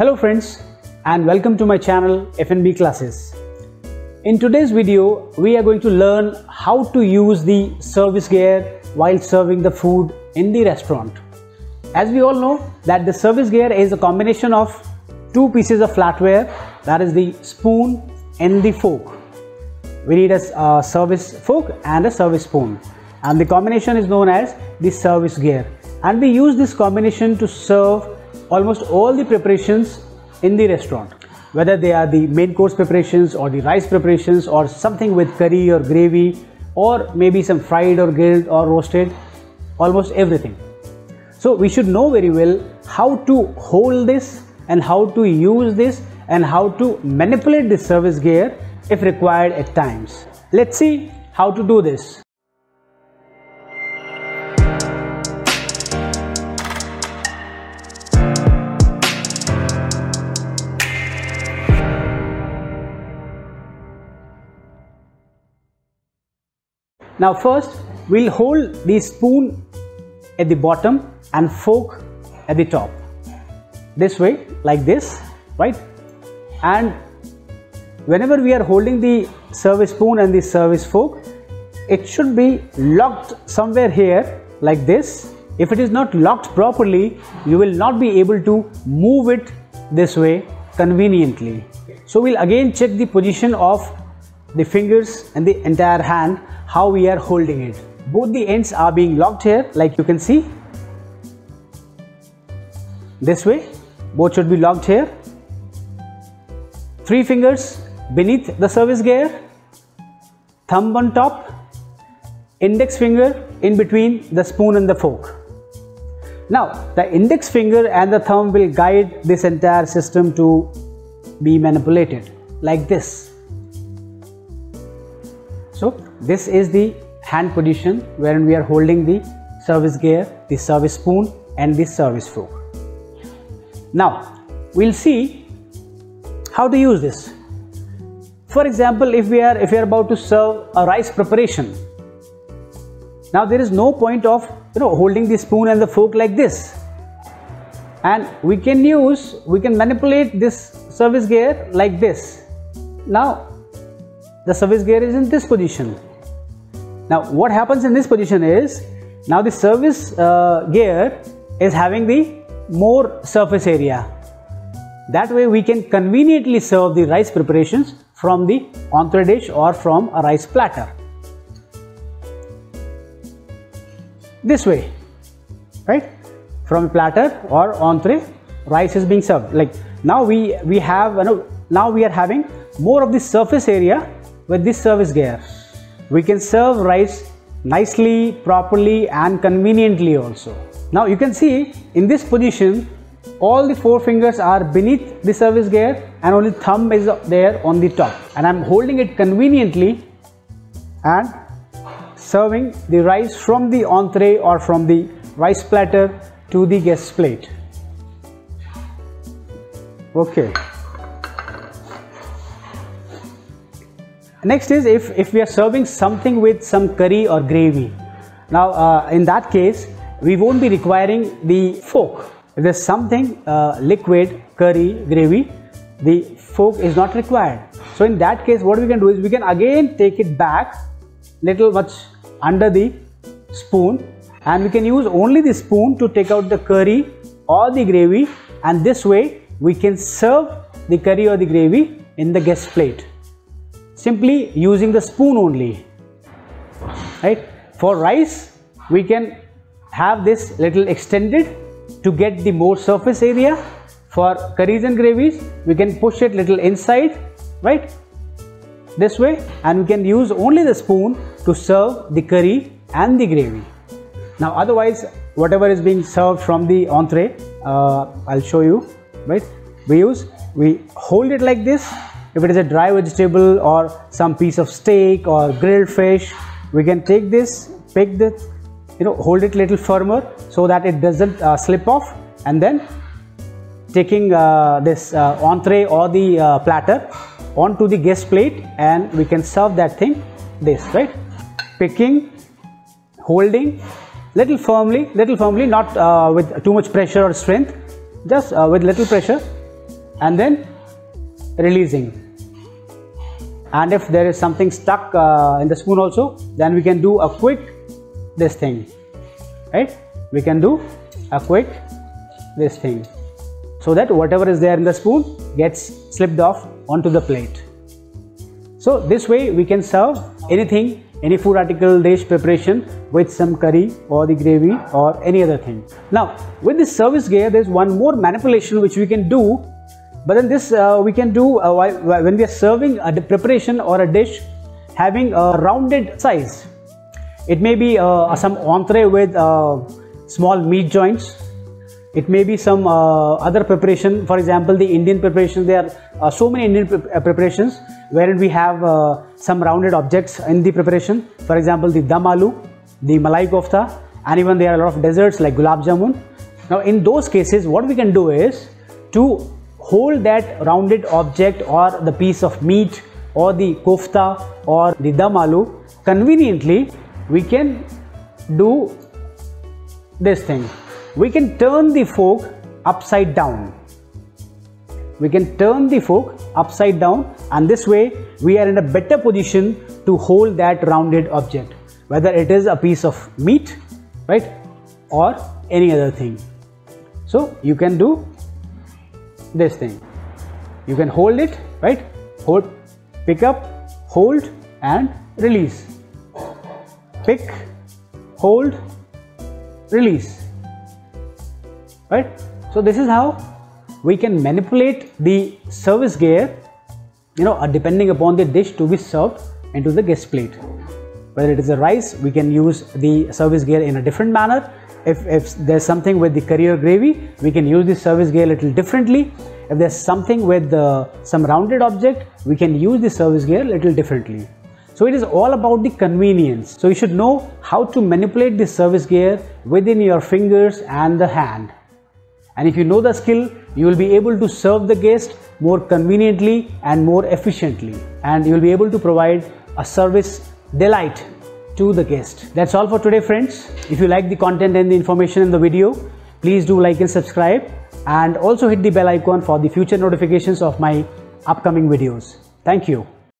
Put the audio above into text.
Hello friends and welcome to my channel F&B classes. In today's video we are going to learn how to use the service gear while serving the food in the restaurant. As we all know that the service gear is a combination of two pieces of flatware that is the spoon and the fork. We need a uh, service fork and a service spoon and the combination is known as the service gear and we use this combination to serve almost all the preparations in the restaurant. Whether they are the main course preparations or the rice preparations or something with curry or gravy or maybe some fried or grilled or roasted almost everything. So we should know very well how to hold this and how to use this and how to manipulate the service gear if required at times. Let's see how to do this Now first we'll hold the spoon at the bottom and fork at the top. This way like this right and whenever we are holding the service spoon and the service fork it should be locked somewhere here like this. If it is not locked properly you will not be able to move it this way conveniently. So we'll again check the position of the fingers and the entire hand how we are holding it. Both the ends are being locked here like you can see. This way, both should be locked here. Three fingers beneath the service gear, thumb on top, index finger in between the spoon and the fork. Now, the index finger and the thumb will guide this entire system to be manipulated like this. This is the hand position wherein we are holding the service gear, the service spoon and the service fork. Now we'll see how to use this. For example, if we are if we are about to serve a rice preparation, now there is no point of you know holding the spoon and the fork like this. And we can use we can manipulate this service gear like this. Now the service gear is in this position. Now what happens in this position is, now the service uh, gear is having the more surface area. That way we can conveniently serve the rice preparations from the entree dish or from a rice platter. This way, right? From a platter or entree, rice is being served. Like now we, we have, you know, now we are having more of the surface area with this service gear. We can serve rice nicely, properly and conveniently also. Now you can see in this position all the four fingers are beneath the service gear and only thumb is there on the top and I'm holding it conveniently and serving the rice from the entree or from the rice platter to the guest plate. Okay. Next is if, if we are serving something with some curry or gravy. Now uh, in that case, we won't be requiring the fork. If there's something uh, liquid, curry, gravy, the fork is not required. So in that case, what we can do is we can again take it back little much under the spoon and we can use only the spoon to take out the curry or the gravy and this way we can serve the curry or the gravy in the guest plate simply using the spoon only. Right? For rice we can have this little extended to get the more surface area. For curries and gravies we can push it little inside right? This way and we can use only the spoon to serve the curry and the gravy. Now otherwise whatever is being served from the entree uh, I'll show you right? We use we hold it like this if it is a dry vegetable or some piece of steak or grilled fish we can take this pick this you know hold it little firmer so that it doesn't uh, slip off and then taking uh, this uh, entree or the uh, platter onto the guest plate and we can serve that thing this right? Picking holding little firmly little firmly not uh, with too much pressure or strength just uh, with little pressure and then releasing. And if there is something stuck uh, in the spoon also then we can do a quick this thing. Right? We can do a quick this thing. So that whatever is there in the spoon gets slipped off onto the plate. So this way we can serve anything any food article dish preparation with some curry or the gravy or any other thing. Now with this service gear there's one more manipulation which we can do but then this uh, we can do uh, when we are serving a preparation or a dish having a rounded size. It may be uh, some entree with uh, small meat joints. It may be some uh, other preparation. For example, the Indian preparation. There are uh, so many Indian pre preparations wherein we have some rounded objects in the preparation. For example, the dum aloo, the malai kofta, and even there are a lot of desserts like gulab jamun. Now, in those cases, what we can do is to hold that rounded object or the piece of meat or the kofta or the dum aloo conveniently we can do this thing. We can turn the fork upside down. We can turn the fork upside down and this way we are in a better position to hold that rounded object whether it is a piece of meat right or any other thing. So you can do this thing. You can hold it right? Hold pick up hold and release. Pick hold release. Right? So this is how we can manipulate the service gear you know uh, depending upon the dish to be served into the guest plate whether it is a rice we can use the service gear in a different manner if, if there's something with the curry or gravy, we can use the service gear a little differently. If there's something with some rounded object, we can use the service gear a little differently. So it is all about the convenience. So you should know how to manipulate the service gear within your fingers and the hand. And if you know the skill, you will be able to serve the guest more conveniently and more efficiently. And you will be able to provide a service delight to the guest. That's all for today friends. If you like the content and the information in the video, please do like and subscribe and also hit the bell icon for the future notifications of my upcoming videos. Thank you.